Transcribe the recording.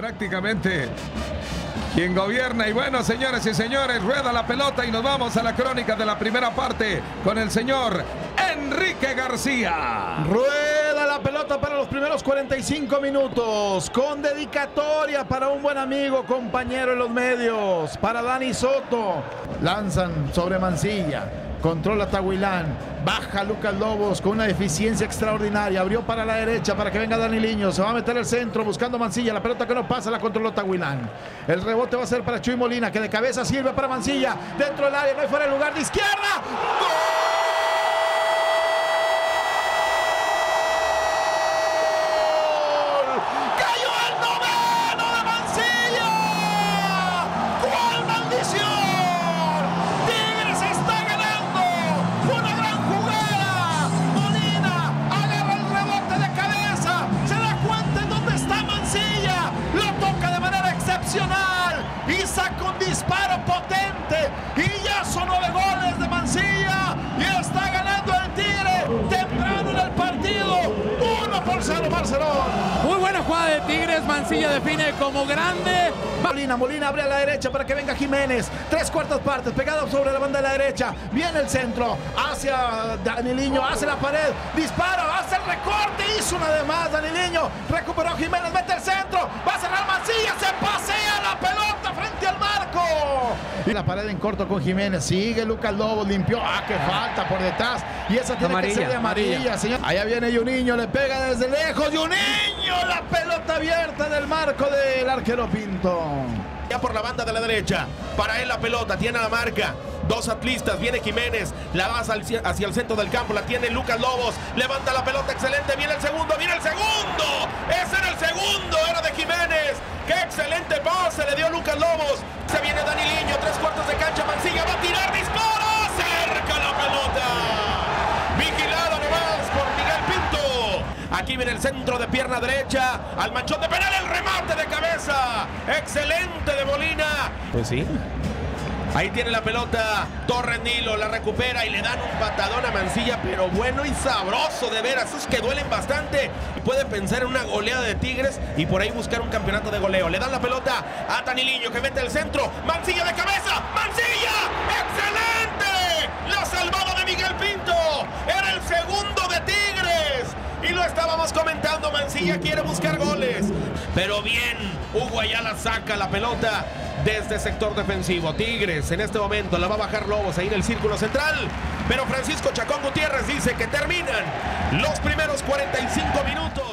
prácticamente quien gobierna. Y bueno, señores y señores, rueda la pelota y nos vamos a la crónica de la primera parte con el señor Enrique García. Rueda la pelota para los primeros 45 minutos, con dedicatoria para un buen amigo, compañero en los medios, para Dani Soto. Lanzan sobre Mancilla. Controla Tahuilán. Baja Lucas Lobos con una eficiencia extraordinaria. Abrió para la derecha para que venga Dani Liño. Se va a meter el centro buscando Mancilla. La pelota que no pasa la controló Tahuilán. El rebote va a ser para Chuy Molina que de cabeza sirve para Mancilla. Dentro del área, no hay fuera el lugar de izquierda. ¡Gol! Barcelona. Muy buena jugada de Tigres, Mancilla define como grande. Molina, Molina abre a la derecha para que venga Jiménez. Tres cuartas partes, pegado sobre la banda de la derecha. Viene el centro, hacia Daniliño, hace la pared, dispara, hace el recorte, hizo una de más Daniliño. Recuperó Jiménez, mete el centro, pared en corto con Jiménez, sigue Lucas Lobo, limpió. Ah, qué falta por detrás. Y esa tiene que ser de amarilla, señor. Allá viene Juninho, le pega desde lejos. Juninho, la pelota abierta del marco del arquero Pinto. Ya por la banda de la derecha. Para él la pelota, tiene la marca. Dos atlistas, viene Jiménez, la va hacia el centro del campo, la tiene Lucas Lobos, levanta la pelota, excelente, viene el segundo, viene el segundo, pase le dio Lucas Lobos, se viene Dani Liño, tres cuartos de cancha, Mancilla va a tirar, dispara, cerca la pelota, vigilado nomás por Miguel Pinto, aquí viene el centro de pierna derecha, al manchón de penal, el remate de cabeza, excelente de Molina. Pues sí. Ahí tiene la pelota Torres Nilo, la recupera y le dan un patadón a Mancilla, pero bueno y sabroso de veras. Esos que duelen bastante. Y puede pensar en una goleada de Tigres y por ahí buscar un campeonato de goleo. Le dan la pelota a Taniliño que mete el centro. Mancilla de cabeza. ¡Mancilla! ¡Excelente! Comentando. Mancilla quiere buscar goles. Pero bien, Hugo Ayala saca la pelota desde sector defensivo. Tigres en este momento la va a bajar Lobos ahí en el círculo central. Pero Francisco Chacón Gutiérrez dice que terminan los primeros 45 minutos.